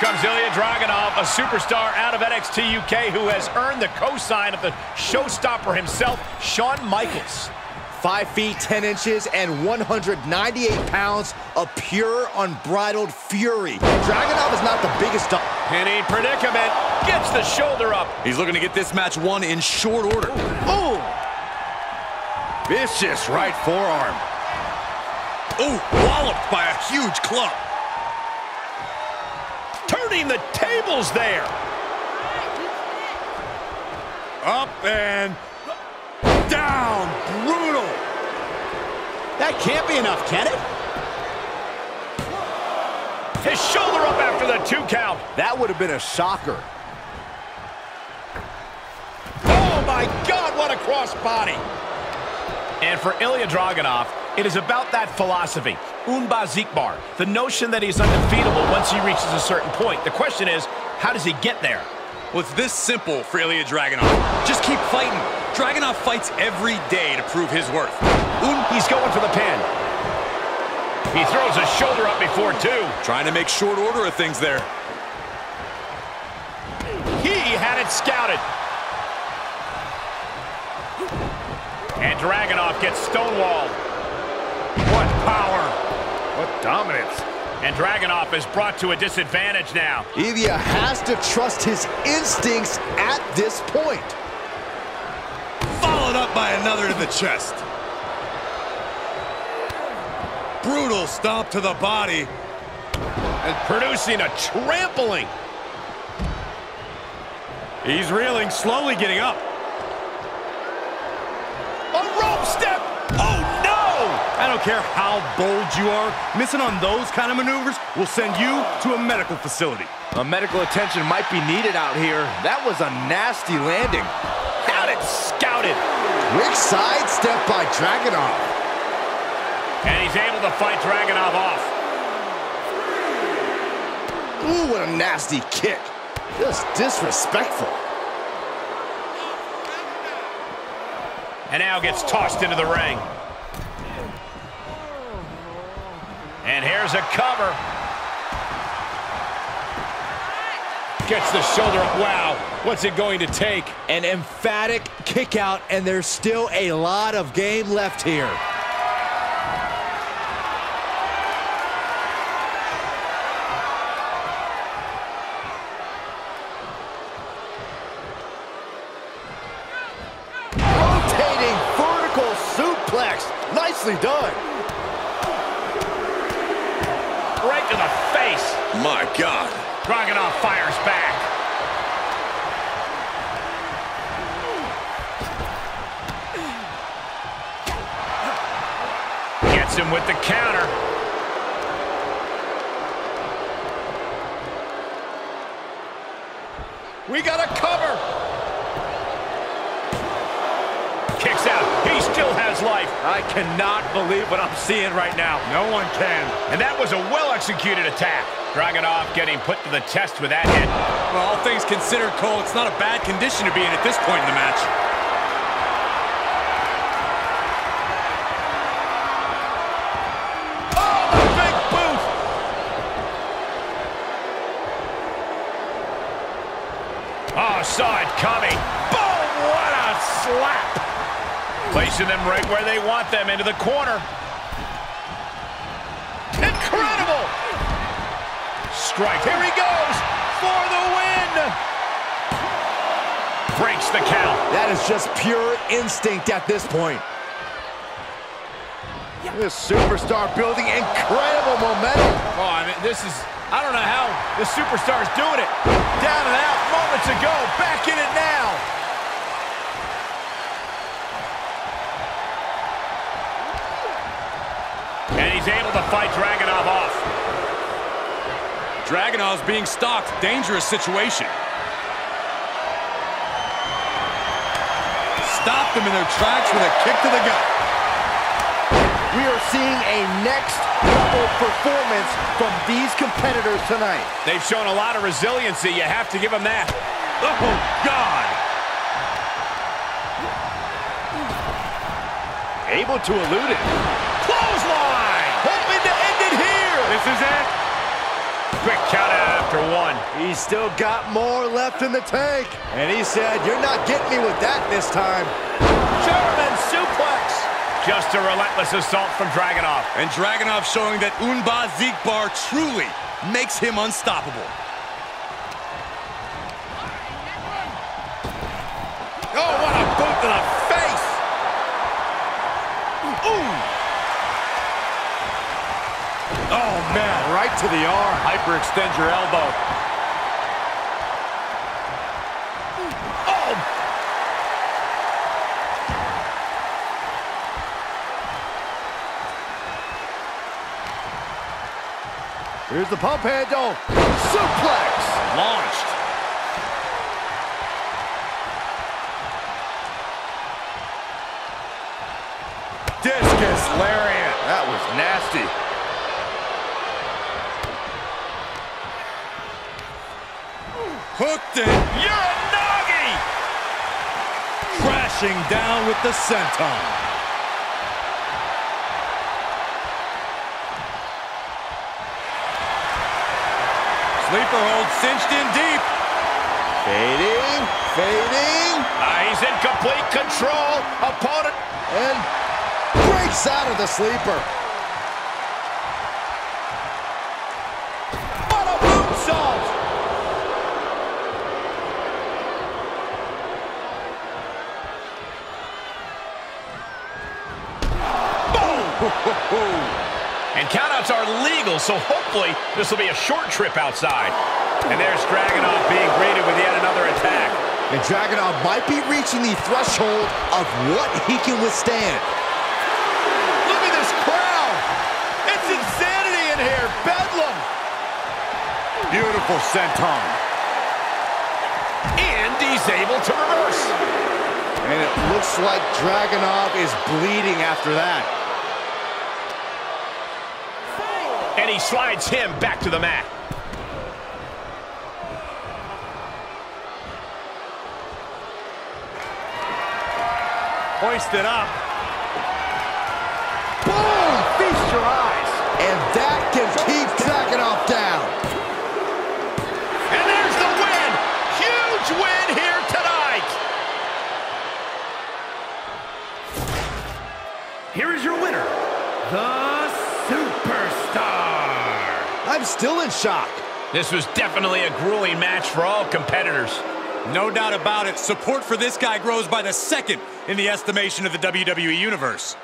comes Ilja Dragunov, a superstar out of NXT UK who has earned the cosign of the showstopper himself, Shawn Michaels. 5 feet 10 inches and 198 pounds of pure unbridled fury. Dragunov is not the biggest dog. Penny predicament, gets the shoulder up. He's looking to get this match won in short order. Boom! Vicious right forearm. Oh, walloped by a huge club. Turning the tables there. Up and down. Brutal. That can't be enough, can it? His shoulder up after the two count. That would have been a shocker. Oh my God, what a crossbody. And for Ilja Dragunov, it is about that philosophy, Unbesiegbar, the notion that he's undefeatable once he reaches a certain point. The question is, how does he get there? Well, it's this simple for Ilja Dragunov. Just keep fighting. Dragunov fights every day to prove his worth. Un he's going for the pin. He throws a shoulder up before two. Trying to make short order of things there. He had it scouted. And Dragunov gets stonewalled. What power. What dominance. And Dragunov is brought to a disadvantage now. Ilja has to trust his instincts at this point. Followed up by another to the chest. Brutal stomp to the body. And producing a trampling. He's reeling, slowly getting up. A rope step. No! I don't care how bold you are, missing on those kind of maneuvers will send you to a medical facility. A medical attention might be needed out here. That was a nasty landing. Had it scouted. Quick sidestep by Dragunov. And he's able to fight Dragunov off. Ooh, what a nasty kick. Just disrespectful. And now gets tossed into the ring. And here's a cover. Gets the shoulder up. Wow, what's it going to take? An emphatic kick out, and there's still a lot of game left here. Rotating vertical suplex. Nicely done. Right to the face. My God. Dragunov fires back. Gets him with the counter. We got a cover. Kicks out. He still has life. I cannot believe what I'm seeing right now. No one can. And that was a well-executed attack. Dragunov getting put to the test with that hit. Well, all things considered, Cole, it's not a bad condition to be in at this point in the match. Oh, the big boot! Oh, saw it coming. Boom! What a slap! Placing them right where they want them, into the corner. Incredible! Strike. Here he goes for the win! Breaks the count. That is just pure instinct at this point. This superstar building incredible momentum. Oh, I mean, this is, I don't know how the superstar's doing it. Down and out moments ago, back in it now. And he's able to fight Dragunov off. Dragunov's being stalked. Dangerous situation. Stopped them in their tracks with a kick to the gut. We are seeing a next level performance from these competitors tonight. They've shown a lot of resiliency. You have to give them that. Oh, God. Able to elude it. Clothesline! Hoping to end it here. This is it. Quick count out after one. He's still got more left in the tank. And he said, you're not getting me with that this time. German suplex. Just a relentless assault from Dragunov. And Dragunov showing that Unbesiegbar truly makes him unstoppable. Oh, what a boot to the face! Ooh! Oh, man, right to the arm. Hyperextend your elbow. Oh! Here's the pump handle. Suplex. Launched. Discus lariat. That was nasty. Hooked it. Uranage! Crashing down with the senton. Sleeper hold cinched in deep. Fading, fading, Ah, he's in complete control. Opponent and breaks out of the sleeper. And countouts are legal, so hopefully this will be a short trip outside. And there's Dragunov being greeted with yet another attack. And Dragunov might be reaching the threshold of what he can withstand. Look at this crowd! It's insanity in here! Bedlam! Beautiful senton. And he's able to reverse. And it looks like Dragunov is bleeding after that. And he slides him back to the mat. Hoisted up. Boom! Feast your eyes. And that can keep Dragunov down. And there's the win! Huge win here tonight! Here is your winner, the Superstar. I'm still in shock. This was definitely a grueling match for all competitors. No doubt about it. Support for this guy grows by the second in the estimation of the WWE Universe.